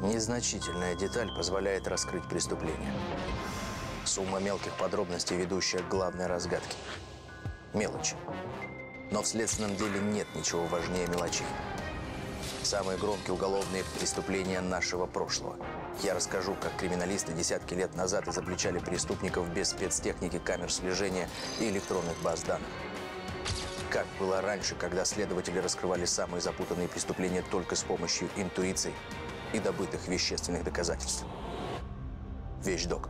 Незначительная деталь позволяет раскрыть преступление. Сумма мелких подробностей, ведущая к главной разгадке. Мелочи. Но в следственном деле нет ничего важнее мелочей. Самые громкие уголовные преступления нашего прошлого. Я расскажу, как криминалисты десятки лет назад изобличали преступников без спецтехники, камер слежения и электронных баз данных. Как было раньше, когда следователи раскрывали самые запутанные преступления только с помощью интуиции и добытых вещественных доказательств. Вещдок.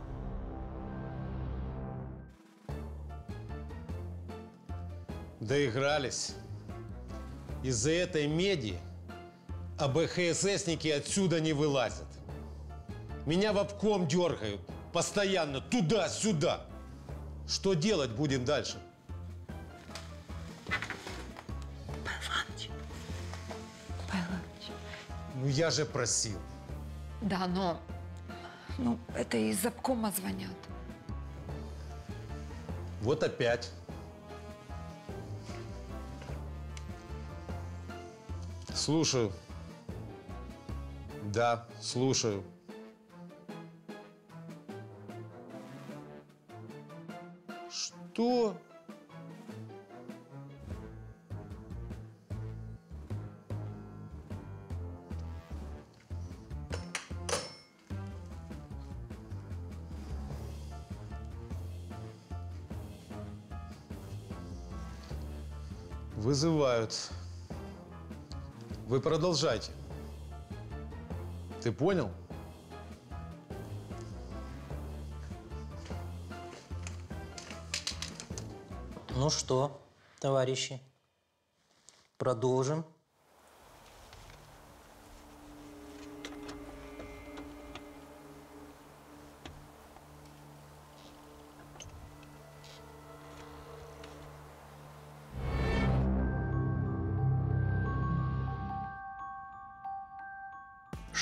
Доигрались. Из-за этой меди АБХССники отсюда не вылазят. Меня в обком дергают. Постоянно туда-сюда. Что делать будем дальше? Ну я же просил. Да, но... Ну, это из обкома звонят. Вот опять. Слушаю. Да, слушаю. Что? Вызывают. Вы продолжайте. Ты понял? Ну что, товарищи, продолжим. –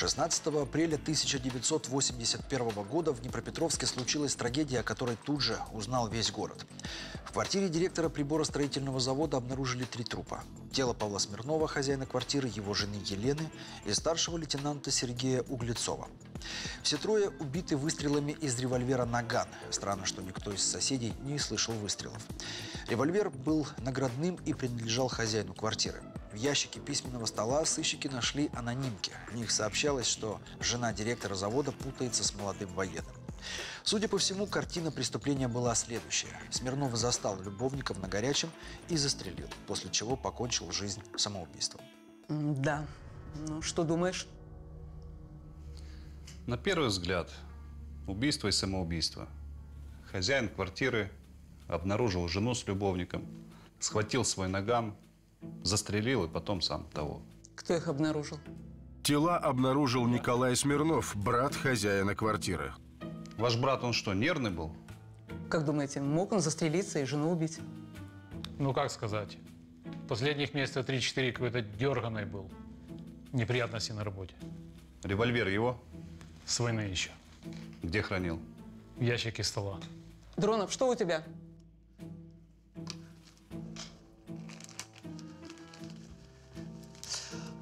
16 апреля 1981 года в Днепропетровске случилась трагедия, о которой тут же узнал весь город. В квартире директора приборостроительного завода обнаружили три трупа. Тело Павла Смирнова, хозяина квартиры, его жены Елены и старшего лейтенанта Сергея Углецова. Все трое убиты выстрелами из револьвера «Наган». Странно, что никто из соседей не слышал выстрелов. Револьвер был наградным и принадлежал хозяину квартиры. В ящике письменного стола сыщики нашли анонимки. В них сообщалось, что жена директора завода путается с молодым военным. Судя по всему, картина преступления была следующая. Смирнов застал любовников на горячем и застрелил, после чего покончил жизнь самоубийством. Да. Ну, что думаешь? На первый взгляд, убийство и самоубийство. Хозяин квартиры обнаружил жену с любовником, схватил свой наган, застрелил и потом сам того. Кто их обнаружил? Тела обнаружил Николай Смирнов, брат хозяина квартиры. Ваш брат, он что, нервный был? Как думаете, мог он застрелиться и жену убить? Ну, как сказать. Последних месяцев 3-4 какой-то дерганый был. Неприятности на работе. Револьвер его? С войны еще. Где хранил? В ящике стола. Дронов, что у тебя?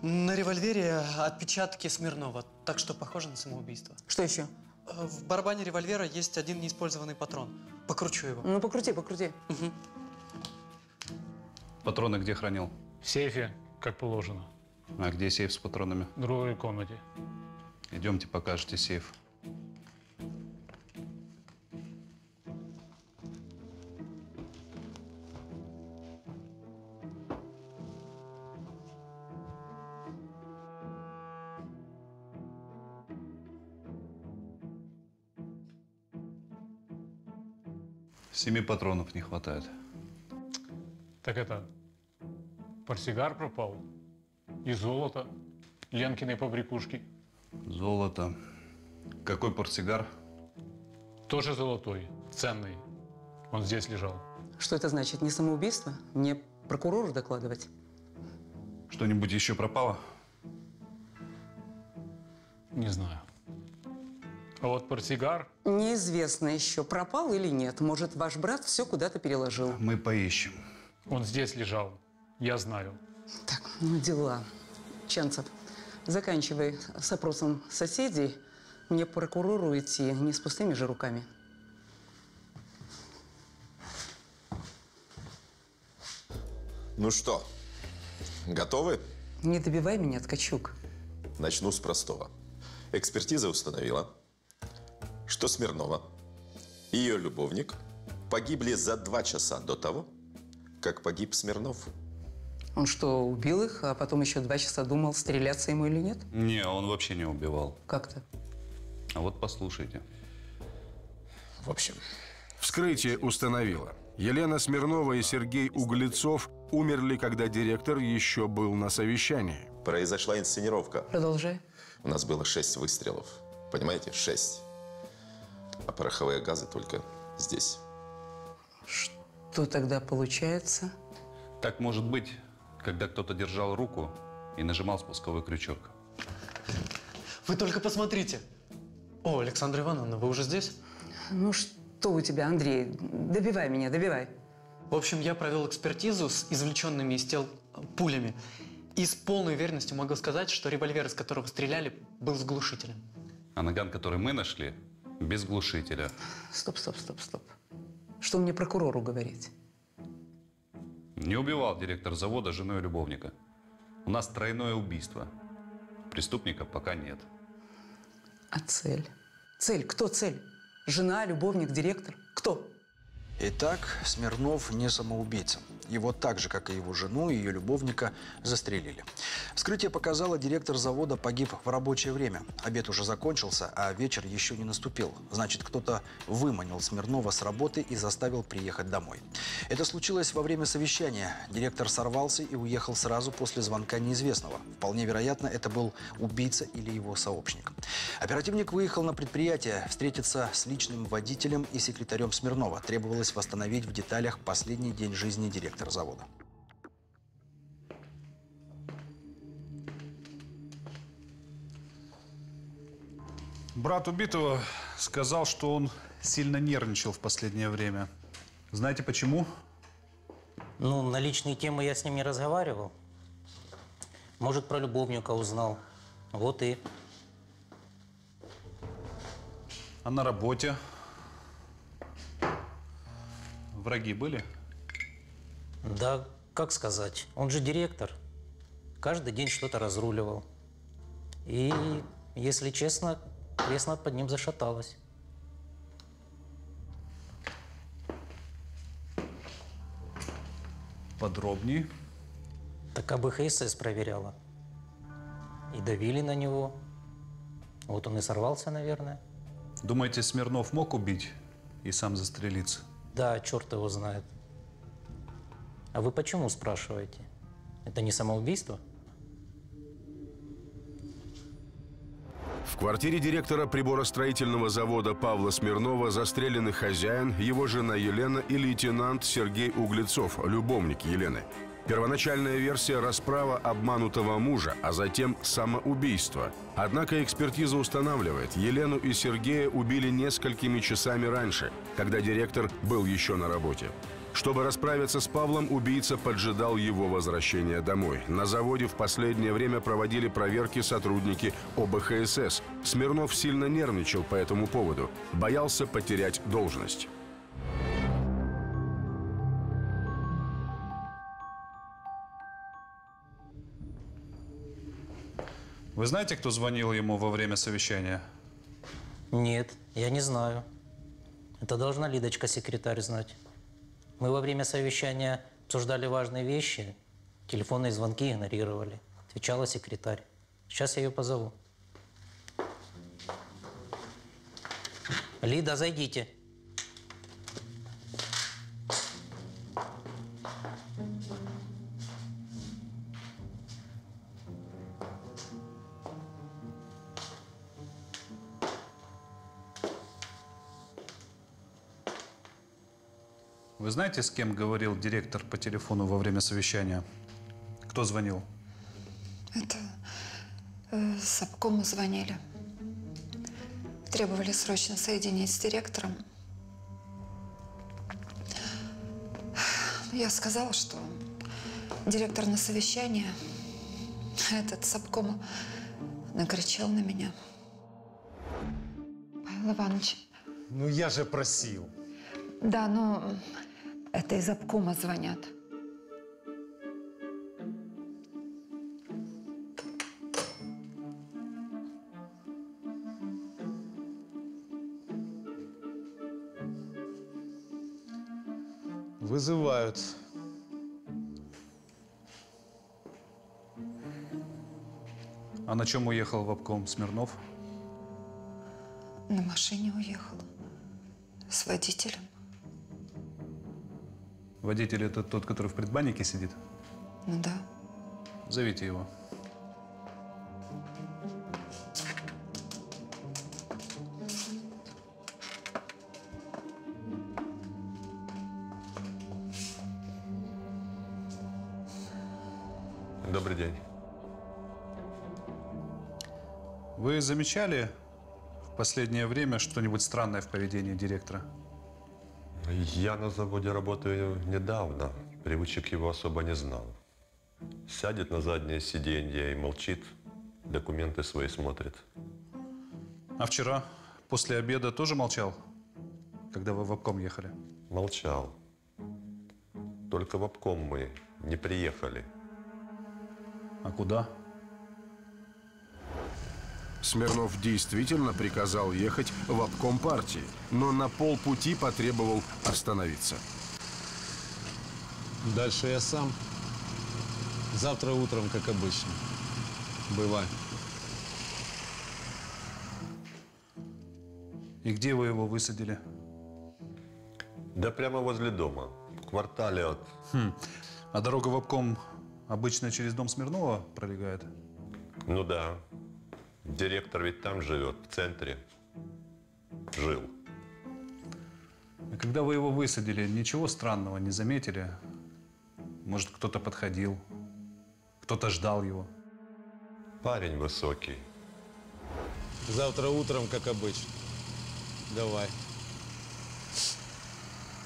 На револьвере отпечатки Смирнова, так что похоже на самоубийство. Что еще? Э, В барабане револьвера есть один неиспользованный патрон. Покручу его. Ну, покрути, покрути. Патроны где хранил? В сейфе, как положено. А где сейф с патронами? В другой комнате. Идемте, покажете сейф. Семи патронов не хватает. Так это, портсигар пропал. И золото. Ленкиной побрякушки. Золото. Какой портсигар? Тоже золотой. Ценный. Он здесь лежал. Что это значит? Не самоубийство? Мне прокурору докладывать? Что-нибудь еще пропало? Не знаю. А вот портсигар Неизвестно еще, пропал или нет. Может, ваш брат все куда-то переложил. Мы поищем. Он здесь лежал. Я знаю. Так, ну дела. Ченцев, заканчивай с опросом соседей. Мне прокурору идти не с пустыми же руками. Ну что, готовы? Не добивай меня, Ткачук. Начну с простого. Экспертиза установила, что Смирнова и ее любовник погибли за два часа до того, как погиб Смирнов. Он что, убил их, а потом еще два часа думал, стреляться ему или нет? Не, он вообще не убивал. Как-то. А вот послушайте. В общем, Вскрытие установило. Елена Смирнова и Сергей Углецов умерли, когда директор еще был на совещании. произошла инсценировка. Продолжай. У нас было шесть выстрелов. Понимаете? Шесть. А пороховые газы только здесь. Что тогда получается? Так может быть, когда кто-то держал руку и нажимал спусковой крючок. Вы только посмотрите. О, Александра Ивановна, вы уже здесь? Ну что у тебя, Андрей? Добивай меня, добивай. В общем, я провел экспертизу с извлеченными из тел пулями. И с полной уверенностью могу сказать, что револьвер, из которого стреляли, был с глушителем. А наган, который мы нашли, без глушителя. Стоп, стоп, стоп, стоп. Что мне прокурору говорить? Не убивал директор завода жену и любовника. У нас тройное убийство. Преступника пока нет. А цель? Цель? Кто цель? Жена, любовник, директор? Кто? Итак, Смирнов не самоубийца. Его так же, как и его жену и ее любовника, застрелили. Вскрытие показало, директор завода погиб в рабочее время. Обед уже закончился, а вечер еще не наступил. Значит, кто-то выманил Смирнова с работы и заставил приехать домой. Это случилось во время совещания. Директор сорвался и уехал сразу после звонка неизвестного. Вполне вероятно, это был убийца или его сообщник. Оперативник выехал на предприятие встретиться с личным водителем и секретарем Смирнова. Требовалось восстановить в деталях последний день жизни директора завода. Брат убитого сказал, что он сильно нервничал в последнее время. Знаете почему? Ну, на личные темы я с ним не разговаривал. Может, про любовника узнал. Вот и. А на работе? Враги были? Да, как сказать, он же директор. Каждый день что-то разруливал. И, если честно, кресло под ним зашаталось. Подробнее. Так АБХСС проверяла. И давили на него. Вот он и сорвался, наверное. Думаете, Смирнов мог убить и сам застрелиться? Да, черт его знает. А вы почему спрашиваете? Это не самоубийство? В квартире директора приборостроительного завода Павла Смирнова застрелены хозяин, его жена Елена и лейтенант Сергей Углецов, любовник Елены. Первоначальная версия – расправа обманутого мужа, а затем самоубийство. Однако экспертиза устанавливает, Елену и Сергея убили несколькими часами раньше, когда директор был еще на работе. Чтобы расправиться с Павлом, убийца поджидал его возвращения домой. На заводе в последнее время проводили проверки сотрудники ОБХСС. Смирнов сильно нервничал по этому поводу, боялся потерять должность. Вы знаете, кто звонил ему во время совещания? Нет, я не знаю. Это должна Лидочка, секретарь, знать. Мы во время совещания обсуждали важные вещи, телефонные звонки игнорировали. Отвечала секретарь. Сейчас я ее позову. Лида, зайдите. Вы знаете, с кем говорил директор по телефону во время совещания? Кто звонил? Это э, с обкома звонили. Требовали срочно соединить с директором. Я сказала, что директор на совещании, этот с обкома Накричал на меня. Павел Иванович, Ну я же просил. да, но это из обкома звонят. Вызывают. А на чем уехал в обком Смирнов? На машине уехал. С водителем. Водитель это тот, который в предбаннике сидит? Ну да. Зовите его. Добрый день. Вы замечали в последнее время что-нибудь странное в поведении директора? Я на заводе работаю недавно. Привычек его особо не знал. Сядет на заднее сиденье и молчит. Документы свои смотрит. А вчера, после обеда, тоже молчал? Когда вы в обком ехали? Молчал. Только в обком мы не приехали. А куда? Смирнов действительно приказал ехать в обком партии, но на полпути потребовал остановиться. Дальше я сам. Завтра утром, как обычно. Бывай. И где вы его высадили? Да прямо возле дома. В квартале от... Хм. А дорога в обком обычно через дом Смирнова пролегает? Ну да. Директор ведь там живет, в центре. Жил. А когда вы его высадили, ничего странного не заметили? Может, кто-то подходил? Кто-то ждал его? Парень высокий. Завтра утром, как обычно. Давай.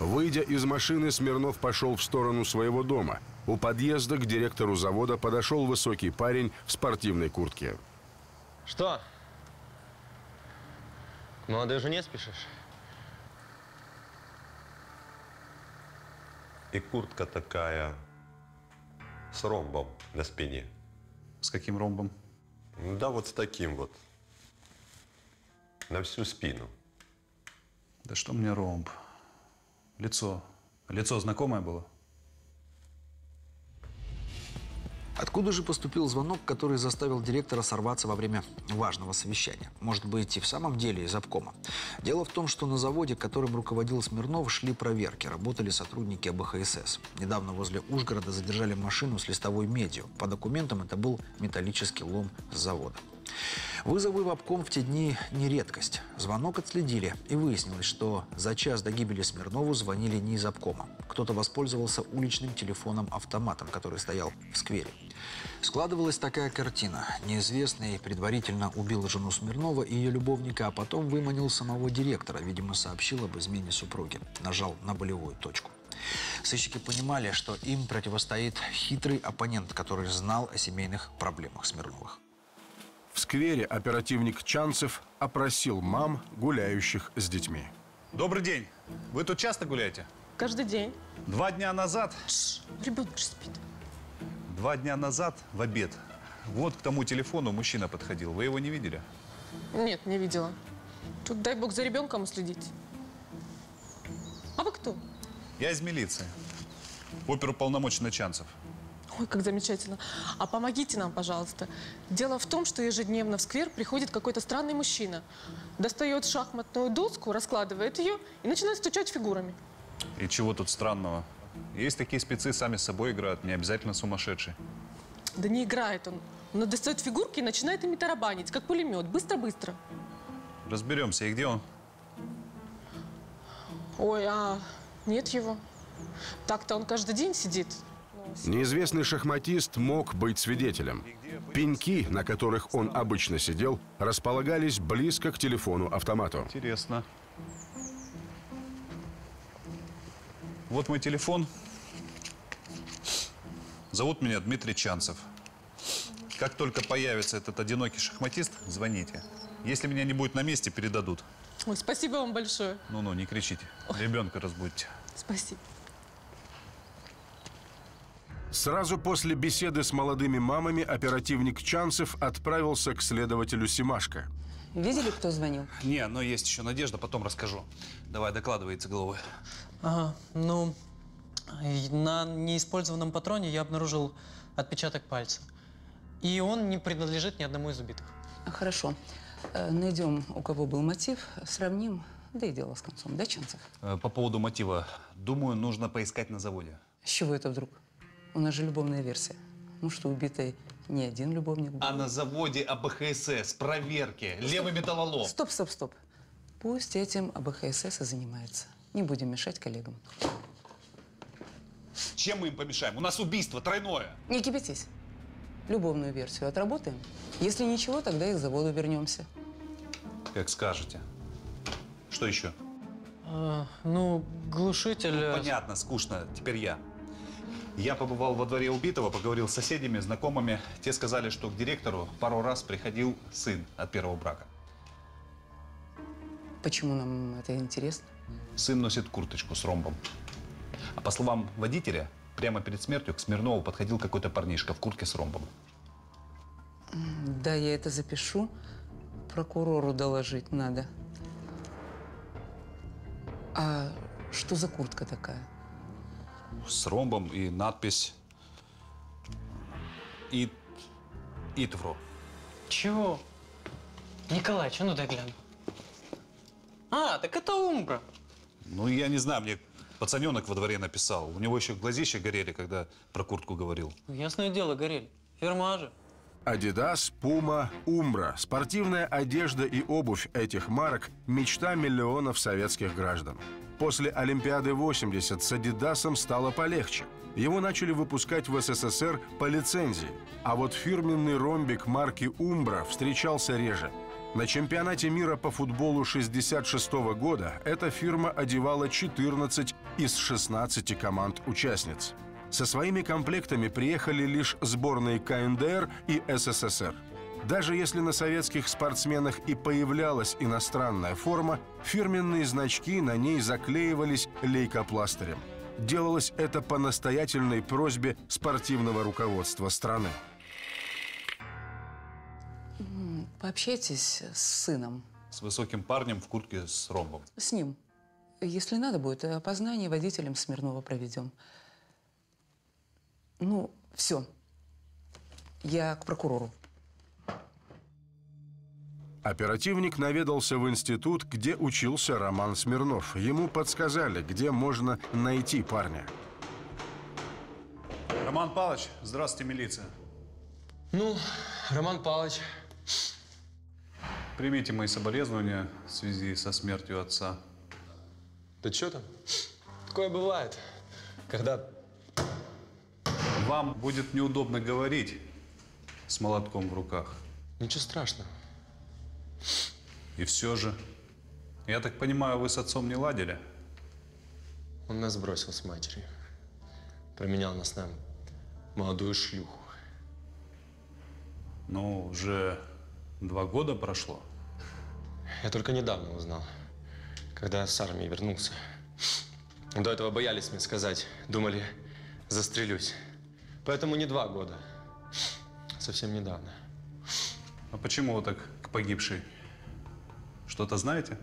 Выйдя из машины, Смирнов пошел в сторону своего дома. У подъезда к директору завода подошел высокий парень в спортивной куртке. Что? К молодой жене спешишь? И куртка такая с ромбом на спине. С каким ромбом? Да вот с таким вот. На всю спину. Да что мне ромб? Лицо. Лицо знакомое было? Откуда же поступил звонок, который заставил директора сорваться во время важного совещания? Может быть, и в самом деле из обкома? Дело в том, что на заводе, которым руководил Смирнов, шли проверки. Работали сотрудники АБХСС. Недавно возле Ужгорода задержали машину с листовой медью. По документам это был металлический лом с завода. Вызовы в обком в те дни не редкость. Звонок отследили, и выяснилось, что за час до гибели Смирнову звонили не из обкома. Кто-то воспользовался уличным телефоном-автоматом, который стоял в сквере. Складывалась такая картина. Неизвестный предварительно убил жену Смирнова и ее любовника, а потом выманил самого директора. Видимо, сообщил об измене супруги. Нажал на болевую точку. Сыщики понимали, что им противостоит хитрый оппонент, который знал о семейных проблемах Смирновых. В сквере оперативник Чанцев опросил мам, гуляющих с детьми. Добрый день. Вы тут часто гуляете? Каждый день. Два дня назад, Ребенок же спит. два дня назад в обед, вот к тому телефону мужчина подходил. Вы его не видели? Нет, не видела. Тут дай бог за ребенком уследить. А вы кто? Я из милиции. Оперуполномоченный Чанцев. Ой, как замечательно. А помогите нам, пожалуйста. Дело в том, что ежедневно в сквер приходит какой-то странный мужчина. Достает шахматную доску, раскладывает ее и начинает стучать фигурами. И чего тут странного? Есть такие спецы, сами с собой играют, не обязательно сумасшедшие. Да не играет он. Он достает фигурки и начинает ими тарабанить, как пулемет. Быстро-быстро. Разберемся. И где он? Ой, а нет его. Так-то он каждый день сидит. Неизвестный шахматист мог быть свидетелем. Пеньки, на которых он обычно сидел, располагались близко к телефону-автомату. Интересно. Вот мой телефон. Зовут меня Дмитрий Чанцев. Как только появится этот одинокий шахматист, звоните. Если меня не будет на месте, передадут. Ой, спасибо вам большое. Ну-ну, не кричите. Ребенка разбудите. Спасибо. Сразу после беседы с молодыми мамами оперативник Чанцев отправился к следователю Симашко. Видели, кто звонил? Не, но есть еще надежда, потом расскажу. Давай, докладывай, головы. Ага, ну, на неиспользованном патроне я обнаружил отпечаток пальца. И он не принадлежит ни одному из убитых. Хорошо. Э, Найдем, у кого был мотив, сравним, да и дело с концом. Да, Чанцев? Э, По поводу мотива. Думаю, нужно поискать на заводе. С чего это вдруг? У нас же любовная версия. Ну что, убитый не один любовник был. А на заводе АБХСС, проверки, левый металлолом. Стоп, стоп, стоп. Пусть этим АБХСС и занимается. Не будем мешать коллегам. Чем мы им помешаем? У нас убийство тройное. Не кипятись. Любовную версию отработаем. Если ничего, тогда и к заводу вернемся. Как скажете. Что еще? А, ну, глушитель... э, Понятно, скучно. Теперь я. Я побывал во дворе убитого, поговорил с соседями, знакомыми. Те сказали, что к директору пару раз приходил сын от первого брака. Почему нам это интересно? Сын носит курточку с ромбом. А по словам водителя, прямо перед смертью к Смирнову подходил какой-то парнишка в куртке с ромбом. Да, я это запишу. Прокурору доложить надо. А что за куртка такая? С ромбом и надпись «Ит... Итвро». Чего? Николаич, а ну дай гляну. А, так это Умбра. Ну, я не знаю, мне пацаненок во дворе написал. У него еще глазища горели, когда про куртку говорил. Ну, Ясное дело, горели. Фирма же. Адидас, Пума, Умбра. Спортивная одежда и обувь этих марок – мечта миллионов советских граждан. После Олимпиады 80 с Адидасом стало полегче. Его начали выпускать в СССР по лицензии. А вот фирменный ромбик марки Умбра встречался реже. На чемпионате мира по футболу 66 года эта фирма одевала 14 из 16 команд-участниц. Со своими комплектами приехали лишь сборные КНДР и СССР. Даже если на советских спортсменах и появлялась иностранная форма, фирменные значки на ней заклеивались лейкопластырем. Делалось это по настоятельной просьбе спортивного руководства страны. Пообщайтесь с сыном. С высоким парнем в куртке с ромбом. С ним. Если надо будет, опознание водителем Смирнова проведем. Ну, все. Я к прокурору. Оперативник наведался в институт, где учился Роман Смирнов. Ему подсказали, где можно найти парня. Роман Павлович, здравствуйте, милиция. Ну, Роман Павлович. Примите мои соболезнования в связи со смертью отца. Да что там? Такое бывает, когда Вам будет неудобно говорить с молотком в руках. Ничего страшного. И все же, я так понимаю, вы с отцом не ладили? Он нас бросил с матерью. Променял нас на молодую шлюху. Ну, уже два года прошло. Я только недавно узнал, когда с армии вернулся. До этого боялись мне сказать. Думали, застрелюсь. Поэтому не два года. Совсем недавно. А почему вы так к погибшей? Что-то знаете?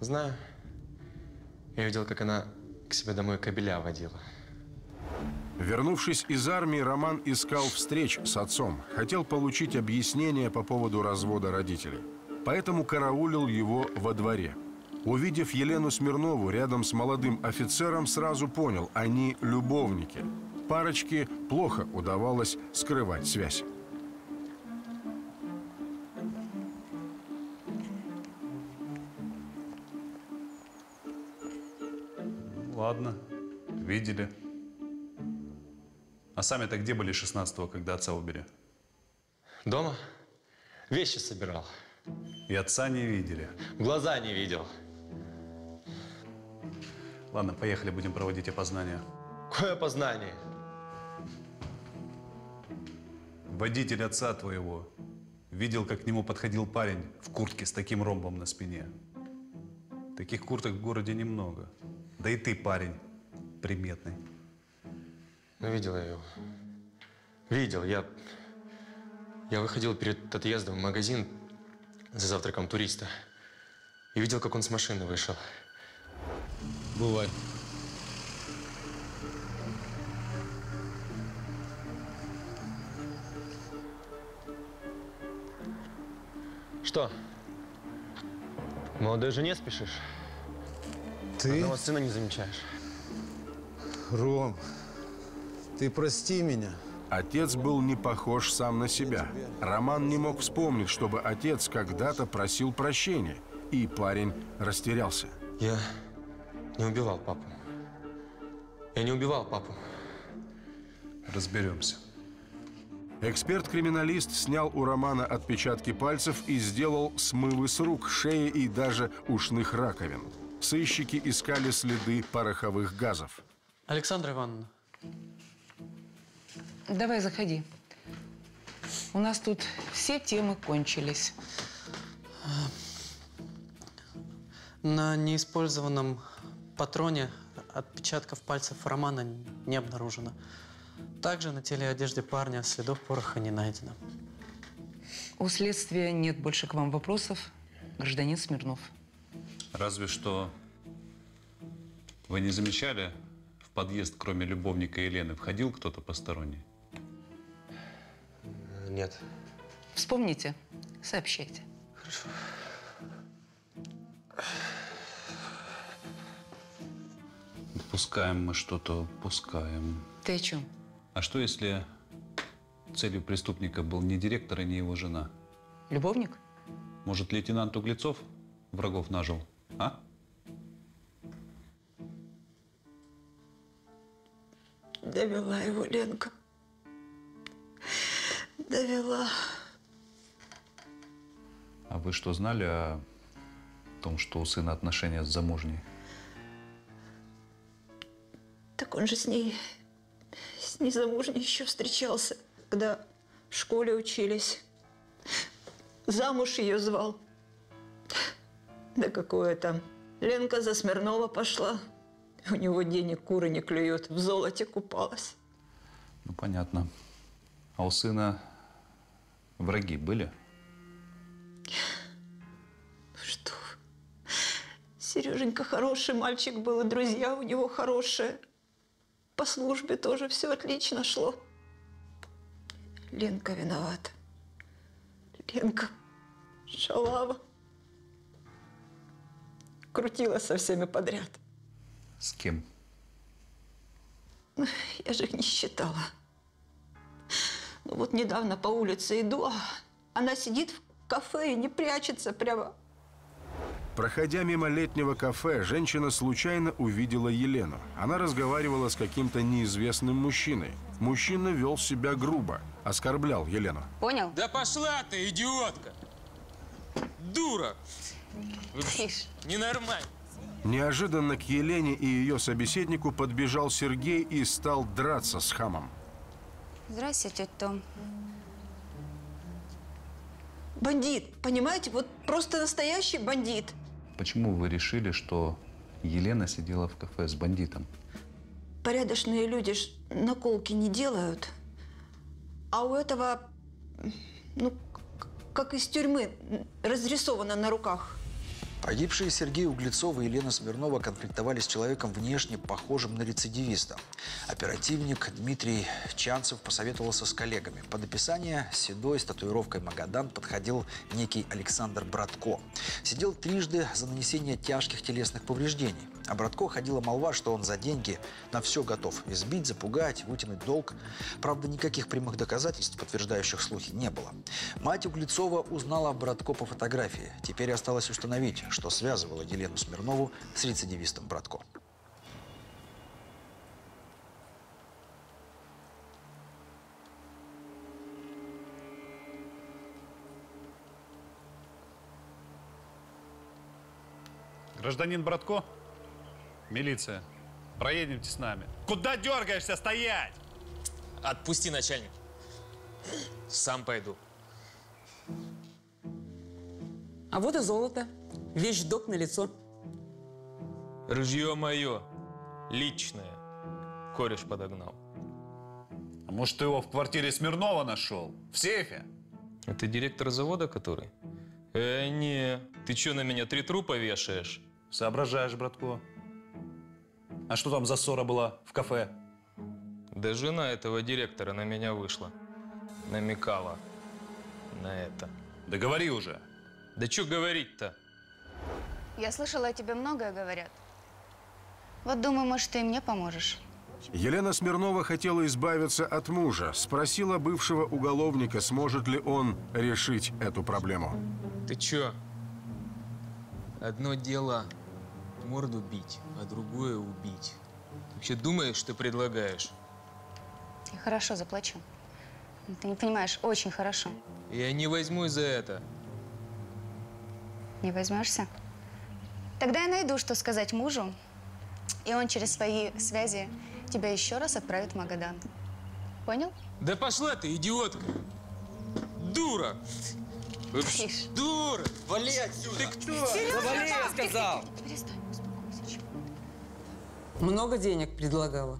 Знаю. Я видел, как она к себе домой кобеля водила. Вернувшись из армии, Роман искал встреч с отцом. Хотел получить объяснение по поводу развода родителей. Поэтому караулил его во дворе. Увидев Елену Смирнову рядом с молодым офицером, сразу понял – они любовники. Парочке плохо удавалось скрывать связь. Ладно, видели. А сами-то где были 16-го, когда отца убили? Дома? Вещи собирал. И отца не видели. Глаза не видел. Ладно, поехали, будем проводить опознание. Какое опознание? Водитель отца твоего видел, как к нему подходил парень в куртке с таким ромбом на спине. Таких курток в городе немного. Да и ты, парень, приметный. Ну, видел я его. Видел. Я, я выходил перед отъездом в магазин за завтраком туриста. И видел, как он с машины вышел. Бывай. Что? Молодой жене спешишь? Ты? Одного сына не замечаешь. Ром, ты прости меня. Отец был не похож сам на себя. Роман не мог вспомнить, чтобы отец когда-то просил прощения. И парень растерялся. Я не убивал папу. Я не убивал папу. Разберемся. Эксперт-криминалист снял у Романа отпечатки пальцев и сделал смывы с рук, шеи и даже ушных раковин. Сыщики искали следы пороховых газов. Александра Ивановна, Давай, заходи. У нас тут все темы кончились. на неиспользованном патроне отпечатков пальцев Романа не обнаружено. Также на теле и одежде парня следов пороха не найдено. У следствия нет больше к вам вопросов. Гражданин Смирнов. Разве что вы не замечали, в подъезд, кроме любовника Елены, входил кто-то посторонний? Нет. Вспомните, сообщайте. Пускаем мы что-то, пускаем. Ты о чем? А что, если целью преступника был не директор и не его жена? Любовник? Может, лейтенант Углецов врагов нажил, а? Довела его Ленка. Довела. А вы что, знали о том, что у сына отношения с замужней? Так он же с ней, с незамужней еще встречался, когда в школе учились. Замуж ее звал. Да какое там. Ленка за Смирнова пошла. У него денег куры не клюют, в золоте купалась. Ну, понятно. А у сына враги были? Что. Сереженька хороший мальчик был, и друзья у него хорошие. По службе тоже все отлично шло. Ленка виновата. Ленка шалава. Крутила со всеми подряд. С кем? Я же их не считала. Ну вот недавно по улице иду, а она сидит в кафе и не прячется прямо. Проходя мимо летнего кафе, женщина случайно увидела Елену. Она разговаривала с каким-то неизвестным мужчиной. Мужчина вел себя грубо, оскорблял Елену. Понял? Да пошла ты, идиотка! Дура! Тише. Ненормально. Неожиданно к Елене и ее собеседнику подбежал Сергей и стал драться с хамом. Здрасте, тетя Том. Бандит, понимаете? Вот просто настоящий бандит. Почему вы решили, что Елена сидела в кафе с бандитом? Порядочные люди ж наколки не делают. А у этого, ну, как из тюрьмы, разрисовано на руках. Погибшие Сергей Углецов и Елена Смирнова конфликтовали с человеком внешне похожим на рецидивиста. Оперативник Дмитрий Чанцев посоветовался с коллегами. Под описание седой с татуировкой Магадан подходил некий Александр Братко. Сидел трижды за нанесение тяжких телесных повреждений. А Братко ходила молва, что он за деньги на все готов. Избить, запугать, вытянуть долг. Правда, никаких прямых доказательств, подтверждающих слухи, не было. Мать Углецова узнала о Братко по фотографии. Теперь осталось установить, что связывало Елену Смирнову с рецидивистом Братко. Гражданин Братко? Милиция. Проедемте с нами. Куда дергаешься? Стоять! Отпусти, начальник. Сам пойду. А вот и золото. Вещдок на лицо. Ружье мое. Личное. Кореш подогнал. А может, ты его в квартире Смирнова нашел? В сейфе? Это директор завода, который? Э, не. Ты что на меня три трупа вешаешь? Соображаешь, братко. А что там за ссора была в кафе? Да жена этого директора на меня вышла. Намекала на это. Да говори уже. Да что говорить-то? Я слышала, о тебе многое говорят. Вот думаю, может, ты и мне поможешь. Елена Смирнова хотела избавиться от мужа. Спросила бывшего уголовника, сможет ли он решить эту проблему. Ты чё? Одно дело морду бить, а другое убить. Ты вообще думаешь, что предлагаешь? Я хорошо заплачу. Ты не понимаешь, очень хорошо. Я не возьмусь за это. Не возьмешься? Тогда я найду, что сказать мужу, и он через свои связи тебя еще раз отправит в Магадан. Понял? Да пошла ты, идиотка! Дура! Тише. дура! Вали отсюда! Ты кто? Серёжа, Вали, я сказал! Перестань? Много денег предлагала.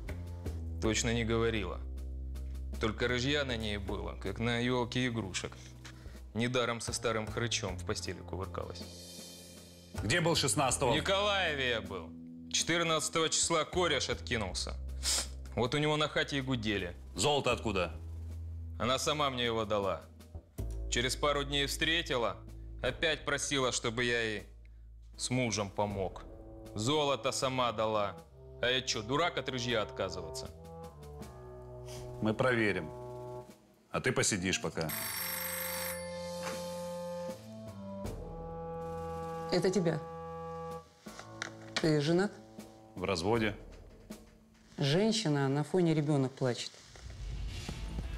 Точно не говорила. Только рыжья на ней было, как на елке игрушек. Недаром со старым хрычом в постели кувыркалась. Где был 16-го? В Николаеве я был. 14 числа кореш откинулся. Вот у него на хате и гудели. Золото откуда? Она сама мне его дала. Через пару дней встретила, опять просила, чтобы я ей с мужем помог. Золото сама дала. А я что, дурак от ружья отказываться? Мы проверим. А ты посидишь пока. Это тебя. Ты женат? В разводе. Женщина, а на фоне ребенок плачет.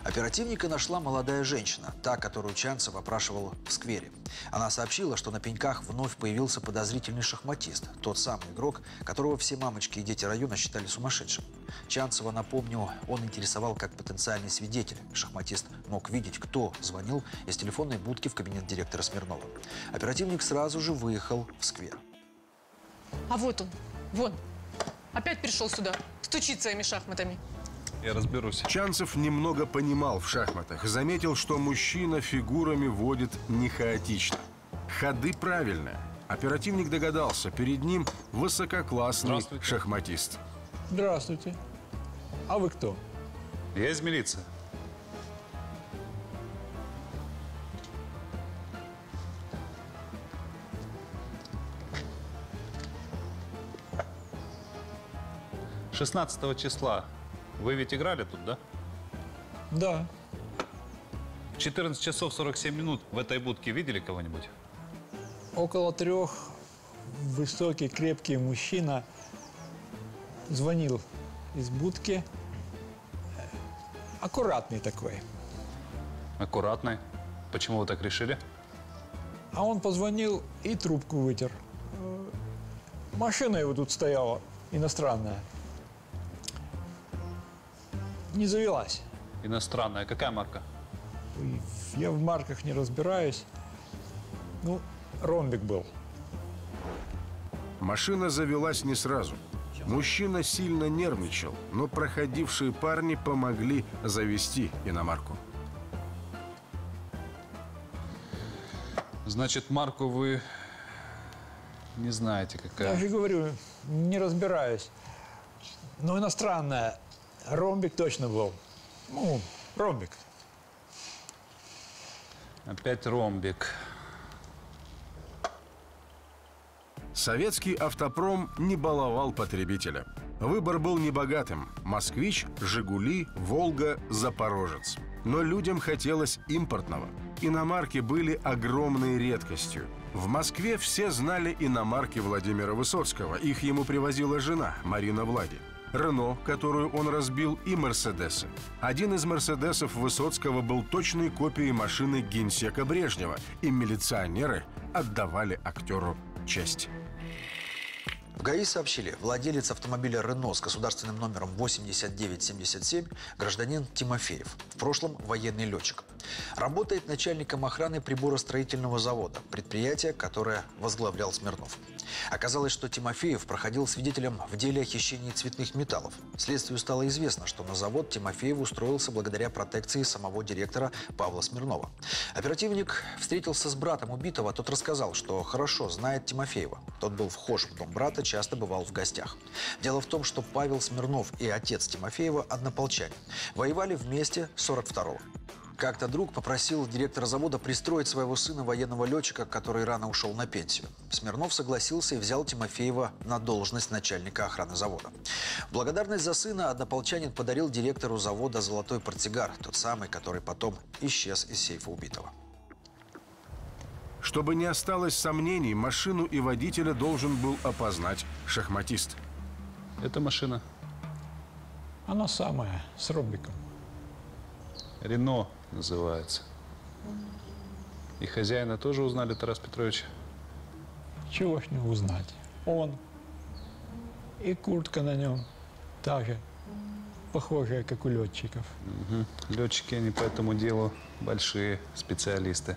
Оперативника нашла молодая женщина, та, которую Чанцев опрашивал в сквере. Она сообщила, что на пеньках вновь появился подозрительный шахматист, тот самый игрок, которого все мамочки и дети района считали сумасшедшим. Чанцева, напомню, он интересовал как потенциальный свидетель. Шахматист мог видеть, кто звонил из телефонной будки в кабинет директора Смирнова. Оперативник сразу же выехал в сквер. А вот он, вон. Опять пришел сюда, стучит своими шахматами. Я разберусь. Чанцев немного понимал в шахматах. Заметил, что мужчина фигурами водит не хаотично. Ходы правильные. Оперативник догадался, перед ним высококлассный шахматист. Здравствуйте. А вы кто? Я из милиции. Шестнадцатого числа. Вы ведь играли тут, да? Да. В 14 часов 47 минут в этой будке видели кого-нибудь? Около трех высокий, крепкий мужчина звонил из будки. Аккуратный такой. Аккуратный. Почему вы так решили? А он позвонил и трубку вытер. Машина его тут стояла, иностранная. Не завелась. Иностранная. Какая марка? Я в марках не разбираюсь. Ну, ромбик был. Машина завелась не сразу. Мужчина сильно нервничал, но проходившие парни помогли завести иномарку. Значит, марку вы не знаете, Я какая. же говорю, не разбираюсь. Но иностранная. Ромбик точно был. Ну, ромбик. Опять ромбик. Советский автопром не баловал потребителя. Выбор был небогатым. «Москвич», «Жигули», «Волга», «Запорожец». Но людям хотелось импортного. Иномарки были огромной редкостью. В Москве все знали иномарки Владимира Высоцкого. Их ему привозила жена Марина Влади. Рено, которую он разбил, и Мерседесы. Один из Мерседесов Высоцкого был точной копией машины генсека Брежнева, и милиционеры отдавали актеру честь. В ГАИ сообщили, владелец автомобиля «Рено» с государственным номером 8977 – гражданин Тимофеев, в прошлом военный летчик. Работает начальником охраны приборостроительного завода, предприятия, которое возглавлял Смирнов. Оказалось, что Тимофеев проходил свидетелем в деле о хищении цветных металлов. Следствию стало известно, что на завод Тимофеев устроился благодаря протекции самого директора Павла Смирнова. Оперативник встретился с братом убитого, тот рассказал, что хорошо знает Тимофеева. Тот был вхож в дом брата, часто бывал в гостях. Дело в том, что Павел Смирнов и отец Тимофеева однополчане. Воевали вместе 42-го. Как-то друг попросил директора завода пристроить своего сына военного летчика, который рано ушел на пенсию. Смирнов согласился и взял Тимофеева на должность начальника охраны завода. В благодарность за сына однополчанин подарил директору завода золотой портсигар, тот самый, который потом исчез из сейфа убитого. Чтобы не осталось сомнений, машину и водителя должен был опознать шахматист. Это машина. Она самая, с ромбиком. Рено называется. И хозяина тоже узнали, Тарас Петрович? Чего ж не узнать? Он. И куртка на нем также похожая, как у летчиков. Угу. Летчики, они по этому делу большие специалисты.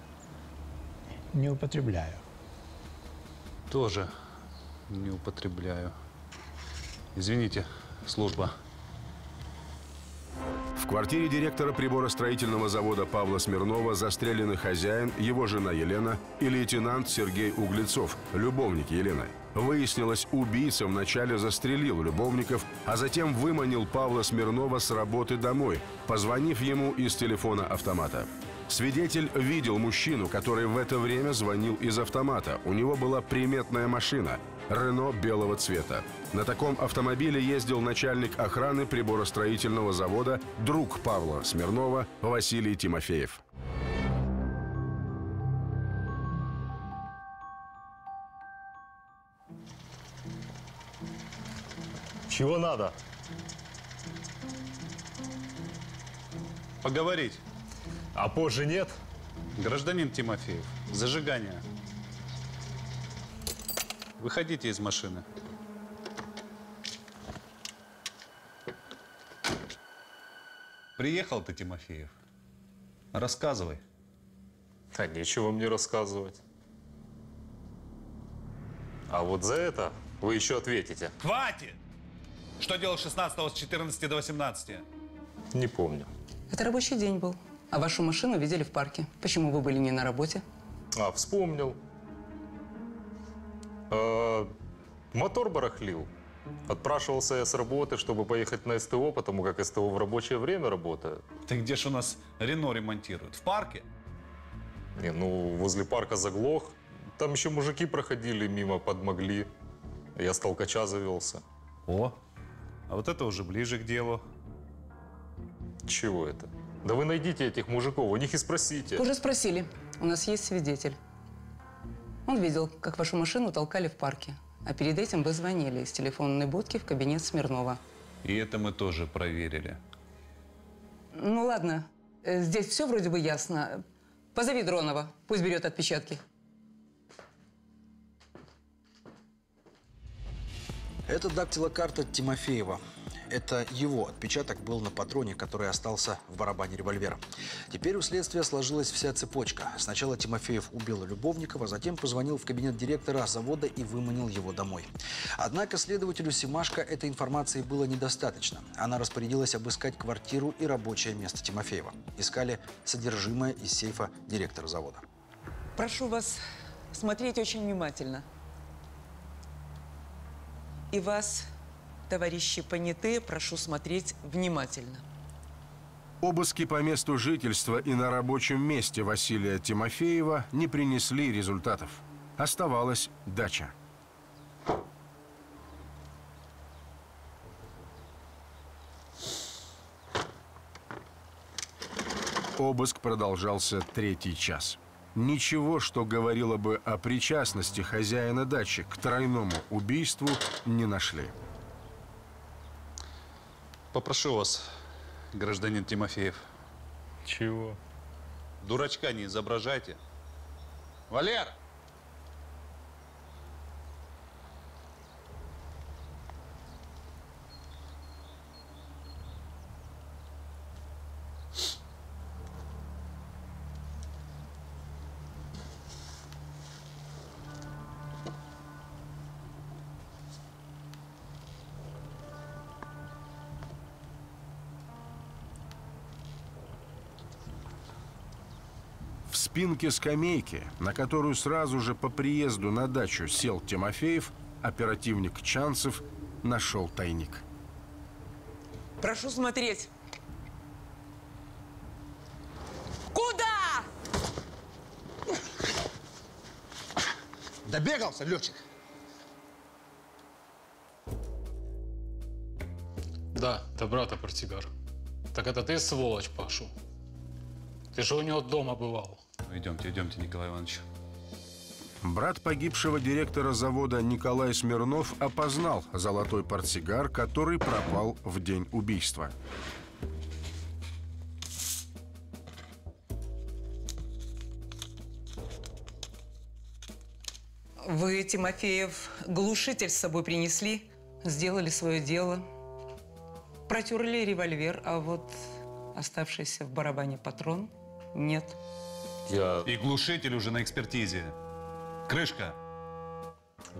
Не употребляю. Тоже не употребляю. Извините, служба. В квартире директора приборостроительного завода Павла Смирнова застрелены хозяин, его жена Елена и лейтенант Сергей Углецов, любовник Елены. Выяснилось, убийца вначале застрелил любовников, а затем выманил Павла Смирнова с работы домой, позвонив ему из телефона автомата. Свидетель видел мужчину, который в это время звонил из автомата. У него была приметная машина – «Рено» белого цвета. На таком автомобиле ездил начальник охраны приборостроительного завода, друг Павла Смирнова Василий Тимофеев. Чего надо? Поговорить. А позже нет? Гражданин Тимофеев, зажигание. Выходите из машины. Приехал ты, Тимофеев. Рассказывай. Да нечего мне рассказывать. А вот за это вы еще ответите. Хватит! Что делал 16 с 14 до 18? Не помню. Это рабочий день был. А вашу машину видели в парке. Почему вы были не на работе? А, вспомнил. А, мотор барахлил. Отпрашивался я с работы, чтобы поехать на СТО, потому как СТО в рабочее время работает. Ты где ж у нас Рено ремонтируют? В парке? Не, ну, возле парка заглох. Там еще мужики проходили мимо, подмогли. Я с толкача завелся. О, а вот это уже ближе к делу. Чего это? Да вы найдите этих мужиков, у них и спросите. Уже спросили. У нас есть свидетель. Он видел, как вашу машину толкали в парке. А перед этим вы звонили из телефонной будки в кабинет Смирнова. И это мы тоже проверили. Ну ладно, э, здесь все вроде бы ясно. Позови Дронова, пусть берет отпечатки. Это дактилокарта Тимофеева. Это его отпечаток был на патроне, который остался в барабане револьвера. Теперь у следствия сложилась вся цепочка. Сначала Тимофеев убил Любовникова, затем позвонил в кабинет директора завода и выманил его домой. Однако следователю Симашко этой информации было недостаточно. Она распорядилась обыскать квартиру и рабочее место Тимофеева. Искали содержимое из сейфа директора завода. Прошу вас смотреть очень внимательно. И вас, товарищи понятые, прошу смотреть внимательно. Обыски по месту жительства и на рабочем месте Василия Тимофеева не принесли результатов. Оставалась дача. Обыск продолжался третий час. Ничего, что говорило бы о причастности хозяина дачи к тройному убийству, не нашли. Попрошу вас, гражданин Тимофеев. Чего? Дурачка не изображайте. Валер! Спинке скамейки, на которую сразу же по приезду на дачу сел Тимофеев, оперативник Чанцев нашел тайник. Прошу смотреть. Куда? Добегался, летчик? Да, это брата портсигар. Так это ты, сволочь, Пашу? Ты же у него дома бывал. Ну, идемте, идемте, Николай Иванович. Брат погибшего директора завода Николай Смирнов опознал золотой портсигар, который пропал в день убийства. Вы, Тимофеев, глушитель с собой принесли, сделали свое дело, протерли револьвер, а вот оставшийся в барабане патрон нет. Я... И глушитель уже на экспертизе. Крышка.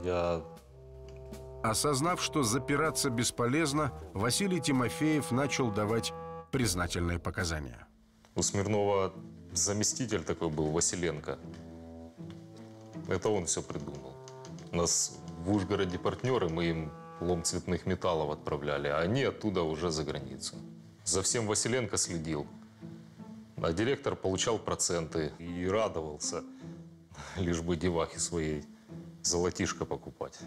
Я... Осознав, что запираться бесполезно, Василий Тимофеев начал давать признательные показания. У Смирнова заместитель такой был, Василенко. Это он все придумал. У нас в Ужгороде партнеры, мы им лом цветных металлов отправляли, а они оттуда уже за границу. За всем Василенко следил. А директор получал проценты и радовался, лишь бы девахи своей золотишко покупать.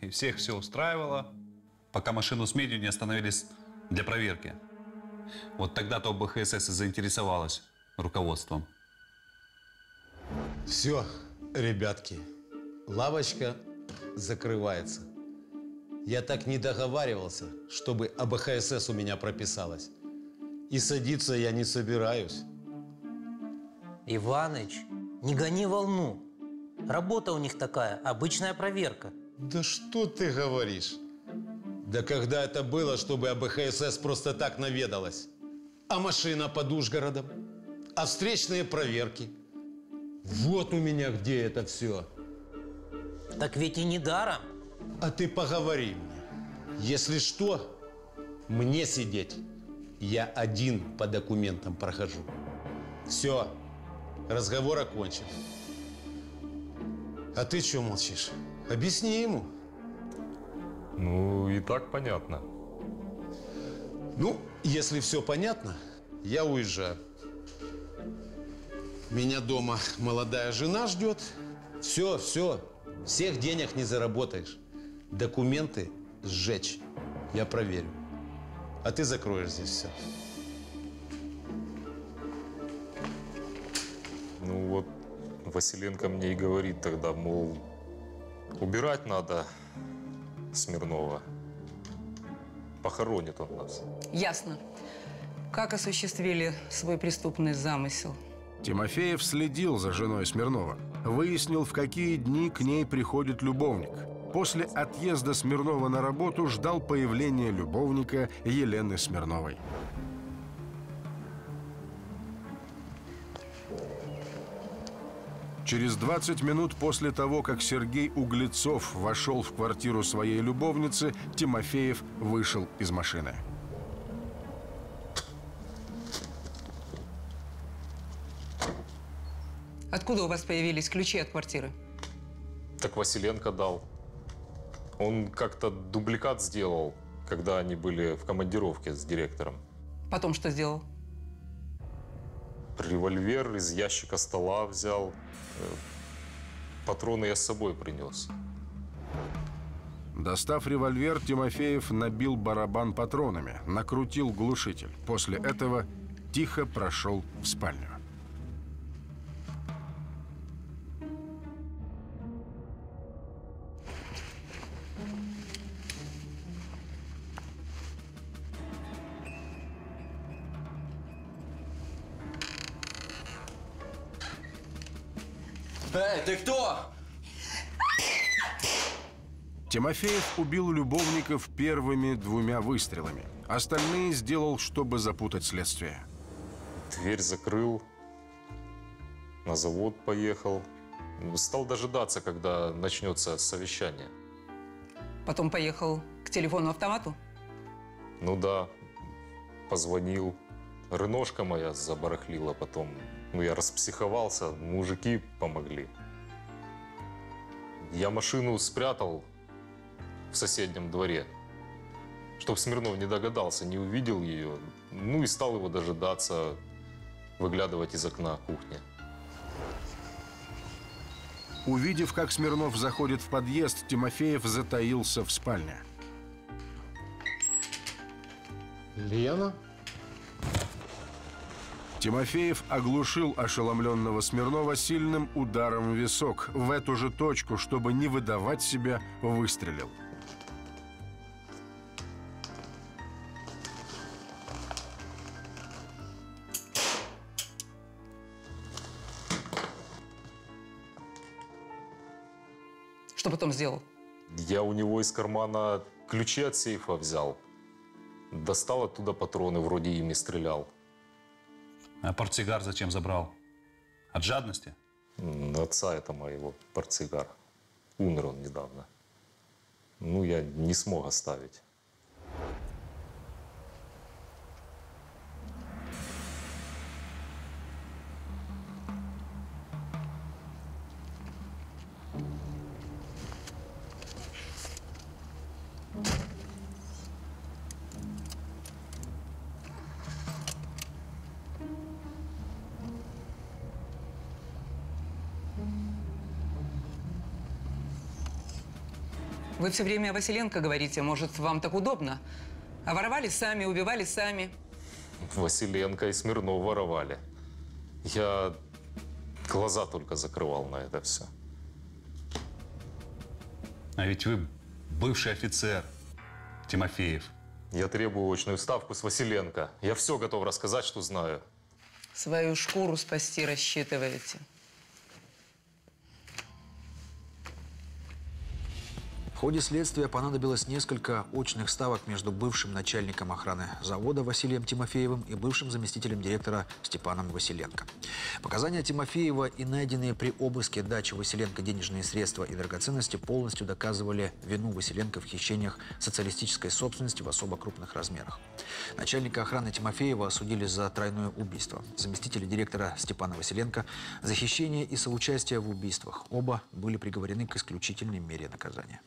И всех все устраивало, пока машину с медью не остановились для проверки. Вот тогда-то ОБХСС и заинтересовалась руководством. Все, ребятки, лавочка закрывается. Я так не договаривался, чтобы АБХСС у меня прописалась. И садиться я не собираюсь. Иваныч, не гони волну. Работа у них такая, обычная проверка. Да что ты говоришь? Да когда это было, чтобы АБХСС просто так наведалась? А машина под Ужгородом? А встречные проверки? Вот у меня где это все. Так ведь и не даром. А ты поговори мне. Если что, мне сидеть. Я один по документам прохожу. Все, разговор окончен. А ты что молчишь? Объясни ему. Ну, и так понятно. Ну, если все понятно, я уезжаю. Меня дома молодая жена ждет. Все, все. Всех денег не заработаешь. Документы сжечь. Я проверю. А ты закроешь здесь все. Ну вот Василенко мне и говорит тогда, мол, убирать надо Смирнова. Похоронит он нас. Ясно. Как осуществили свой преступный замысел? Тимофеев следил за женой Смирнова. Выяснил, в какие дни к ней приходит любовник. После отъезда Смирнова на работу ждал появления любовника Елены Смирновой. Через 20 минут после того, как Сергей Углецов вошел в квартиру своей любовницы, Тимофеев вышел из машины. Откуда у вас появились ключи от квартиры? Так Василенко дал. Он как-то дубликат сделал, когда они были в командировке с директором. Потом что сделал? Револьвер из ящика стола взял. Э, Патроны я с собой принес. Достав револьвер, Тимофеев набил барабан патронами, накрутил глушитель. После этого тихо прошел в спальню. Тимофеев убил любовников первыми двумя выстрелами. Остальные сделал, чтобы запутать следствие. Дверь закрыл, на завод поехал. Стал дожидаться, когда начнется совещание. Потом поехал к телефону-автомату? Ну да, позвонил. Реношка моя забарахлила потом. Ну, я распсиховался, мужики помогли. Я машину спрятал в соседнем дворе, чтобы Смирнов не догадался, не увидел ее. Ну и стал его дожидаться, выглядывать из окна кухни. Увидев, как Смирнов заходит в подъезд, Тимофеев затаился в спальне. Лена? Тимофеев оглушил ошеломленного Смирнова сильным ударом в висок. В эту же точку, чтобы не выдавать себя, выстрелил. Сделал? Я у него из кармана ключи от сейфа взял. Достал оттуда патроны, вроде ими стрелял. А портсигар зачем забрал? От жадности? Отца это моего портсигар. Умер он недавно. Ну, я не смог оставить. Вы все время о Василенко говорите, может, вам так удобно? А воровали сами, убивали сами. Василенко и Смирнов воровали. Я глаза только закрывал на это все. А ведь вы бывший офицер, Тимофеев. Я требую очную ставку с Василенко. Я все готов рассказать, что знаю. Свою шкуру спасти рассчитываете. В ходе следствия понадобилось несколько очных ставок между бывшим начальником охраны завода Василием Тимофеевым и бывшим заместителем директора Степаном Василенко. Показания Тимофеева и найденные при обыске дачи Василенко денежные средства и драгоценности полностью доказывали вину Василенко в хищениях социалистической собственности в особо крупных размерах. Начальника охраны Тимофеева осудили за тройное убийство. Заместителя директора Степана Василенко за хищение и соучастие в убийствах. Оба были приговорены к исключительной мере наказания.